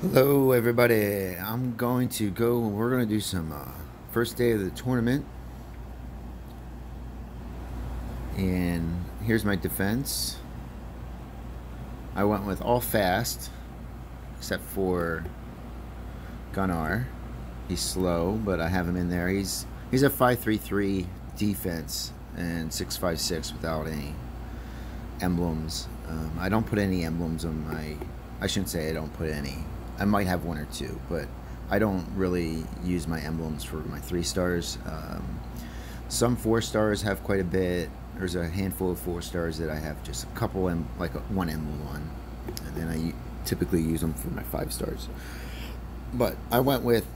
Hello, everybody. I'm going to go. We're going to do some uh, first day of the tournament. And here's my defense. I went with all fast, except for Gunnar. He's slow, but I have him in there. He's he's a 5-3-3 defense and 6-5-6 without any emblems. Um, I don't put any emblems on my. I shouldn't say I don't put any. I might have one or two, but I don't really use my emblems for my three stars. Um, some four stars have quite a bit. There's a handful of four stars that I have just a couple, em- like a, one emblem on, and then I typically use them for my five stars. But I went with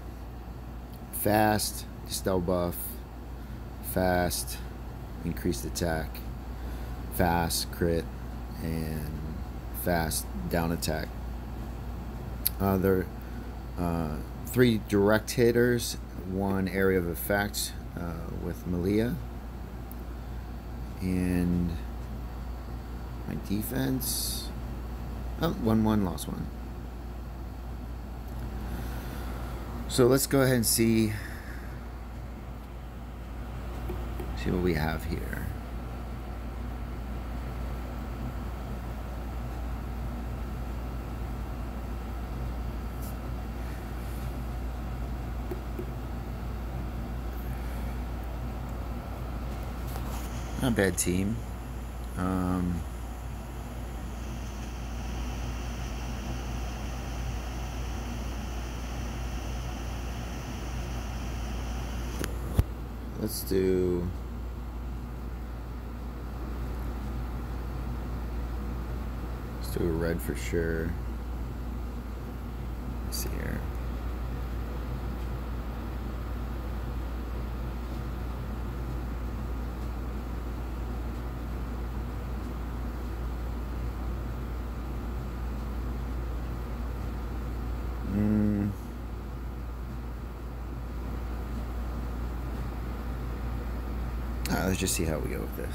fast, dispel buff, fast, increased attack, fast crit, and fast down attack. Uh, there uh, three direct hitters, one area of effect uh, with Malia, and my defense. Oh, one one lost one. So let's go ahead and see see what we have here. Not a bad team. Um, let's do. Let's do a red for sure. Let's see here. Let's just see how we go with this.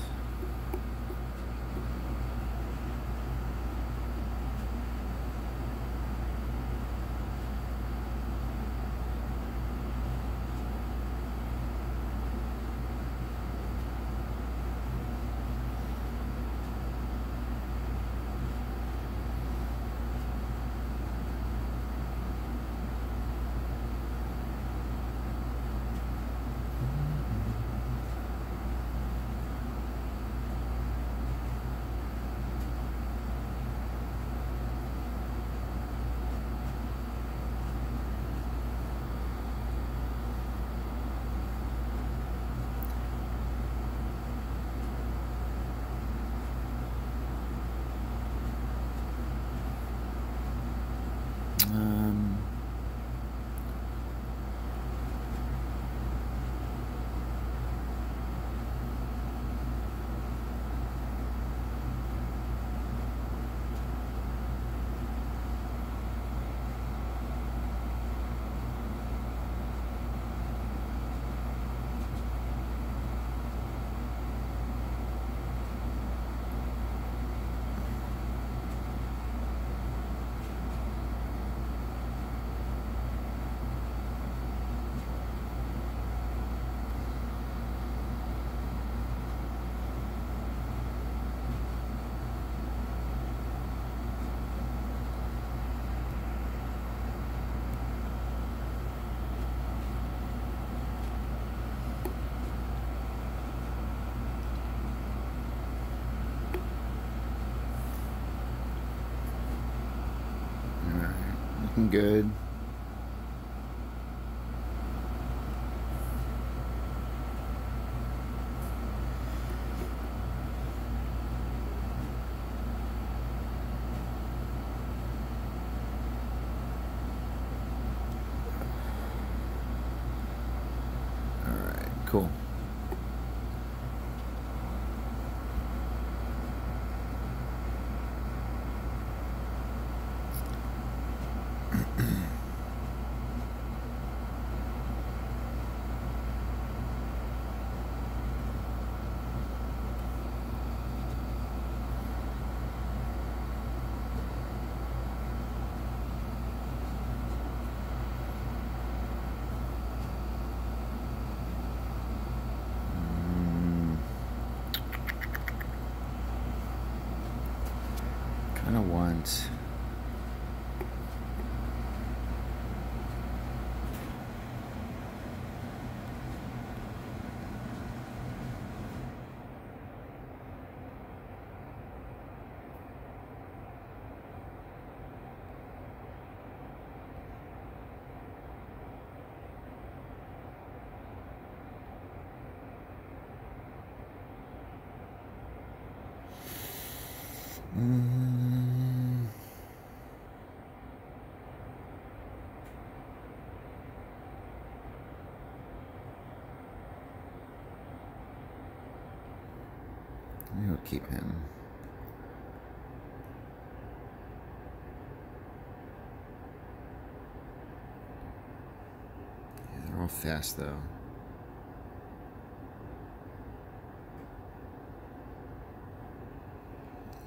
Um, Alright, looking good. Alright, cool. Want... Mm. We'll keep him. Yeah, they're all fast though.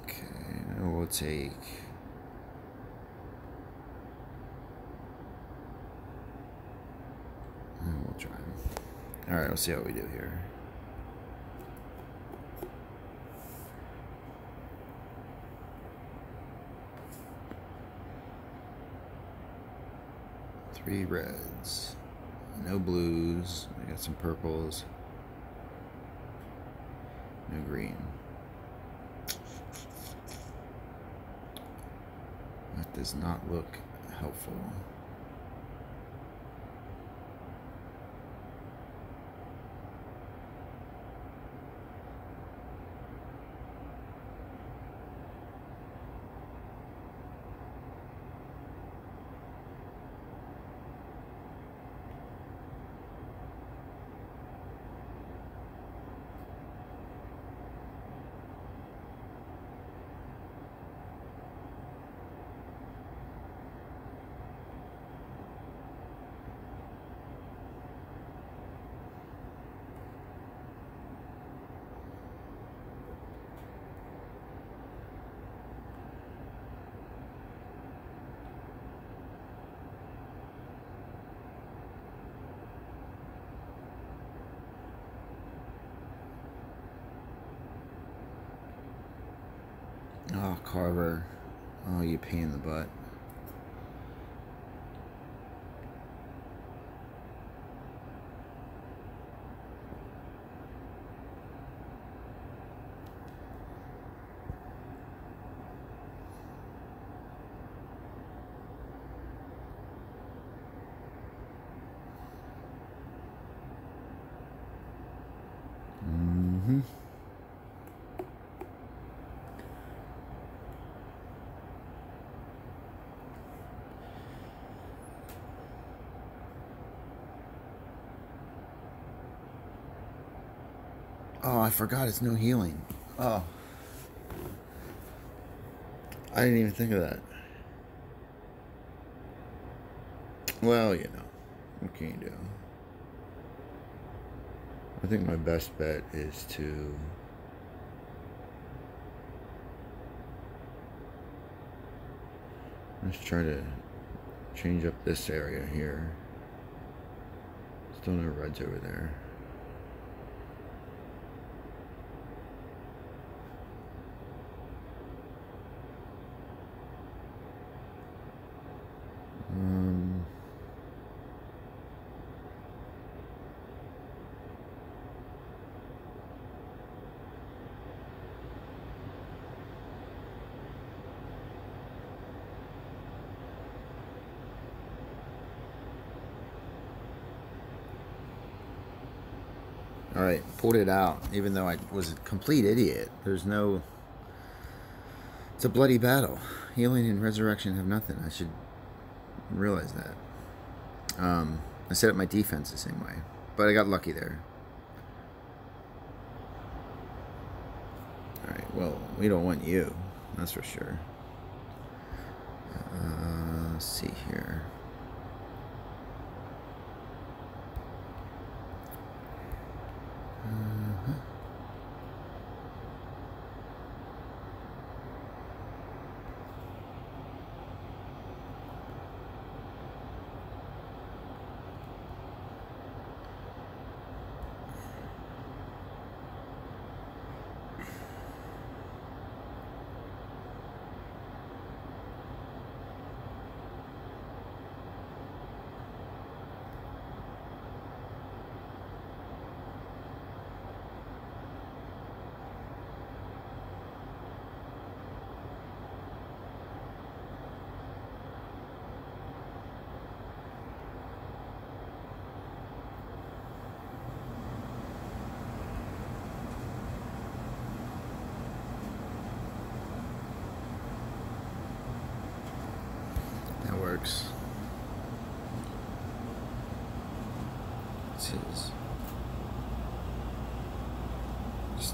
Okay, now we'll take. and We'll try. All right, we'll see how we do here. Three reds. No blues. I got some purples. No green. That does not look helpful. Oh, Carver. Oh, you pain in the butt. Mm-hmm. Oh, I forgot it's no healing. Oh. I didn't even think of that. Well, you know, what can you do? I think my best bet is to let's try to change up this area here. Still no reds over there. Um, all right, pulled it out, even though I was a complete idiot. There's no. It's a bloody battle. Healing and resurrection have nothing. I should realize that. Um, I set up my defense the same way, but I got lucky there. All right. Well, we don't want you. That's for sure. Uh, let's see here. Uh-huh.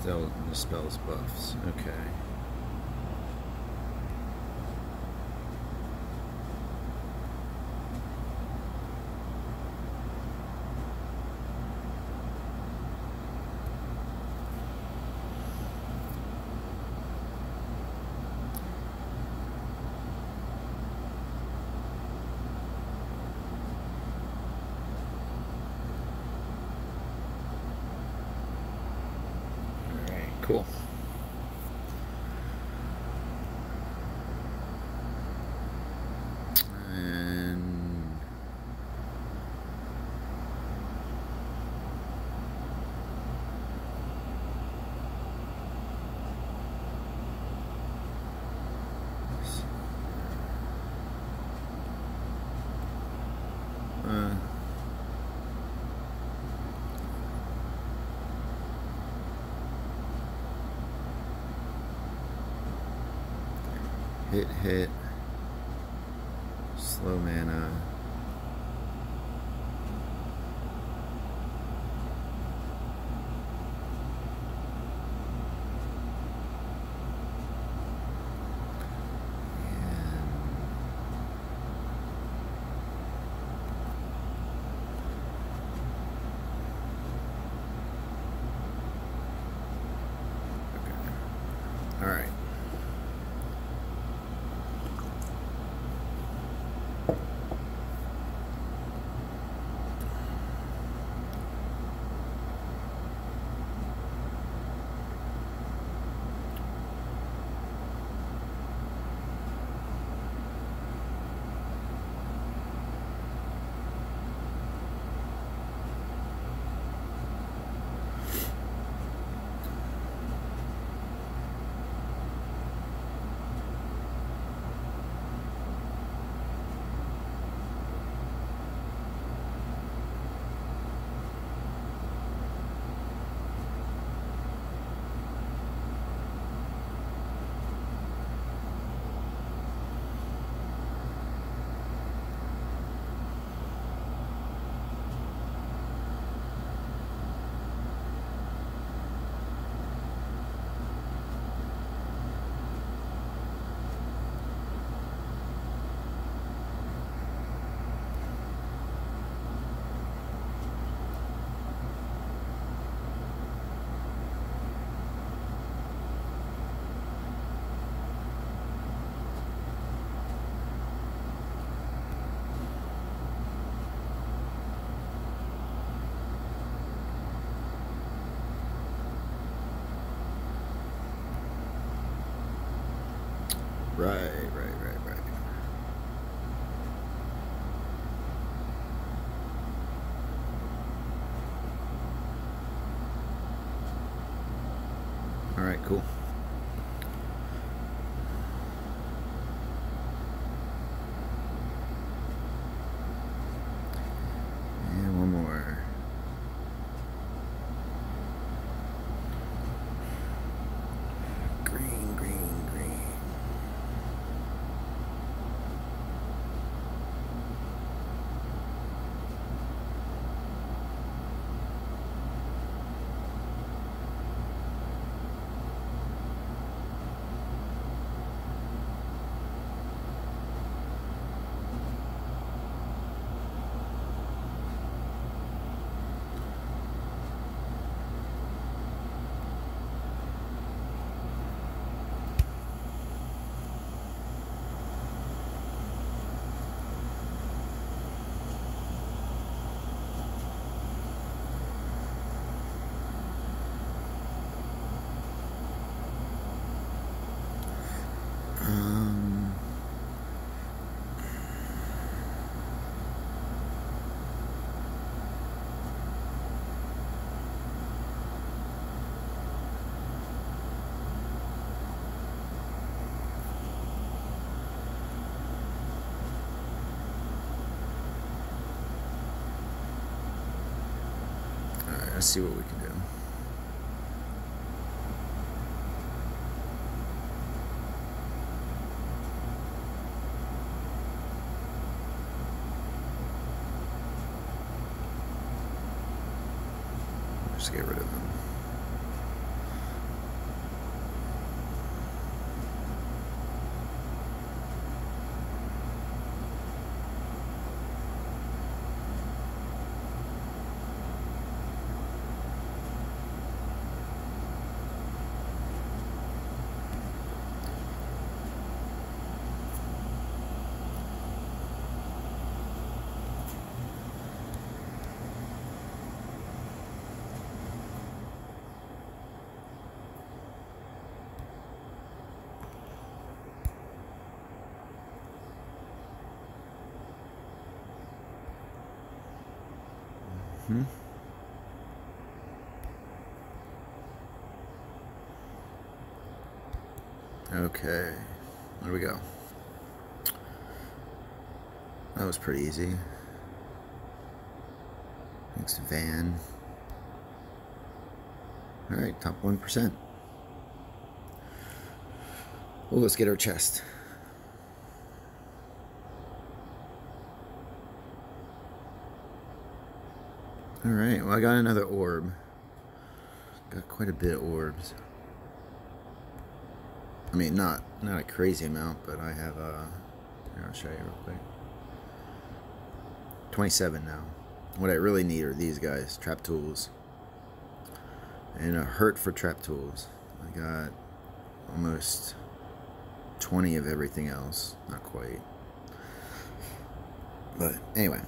Dispels buffs. Okay. Alright, cool. And uh, hit hit. Slow mana all right right right right right all right cool and one more green green green Um, let's see what we can do. Let's get rid of them. Hmm. Okay, there we go. That was pretty easy. Next van. Alright, top 1%. Well, let's get our chest. Alright, well I got another orb. Got quite a bit of orbs. I mean, not not a crazy amount, but I have, uh, here, I'll show you real quick. 27 now. What I really need are these guys, trap tools. And a hurt for trap tools. I got almost 20 of everything else. Not quite. But anyway.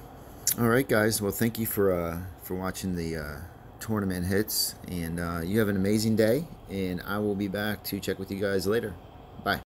All right, guys. Well, thank you for uh, for watching the uh, tournament hits, and uh, you have an amazing day. And I will be back to check with you guys later. Bye.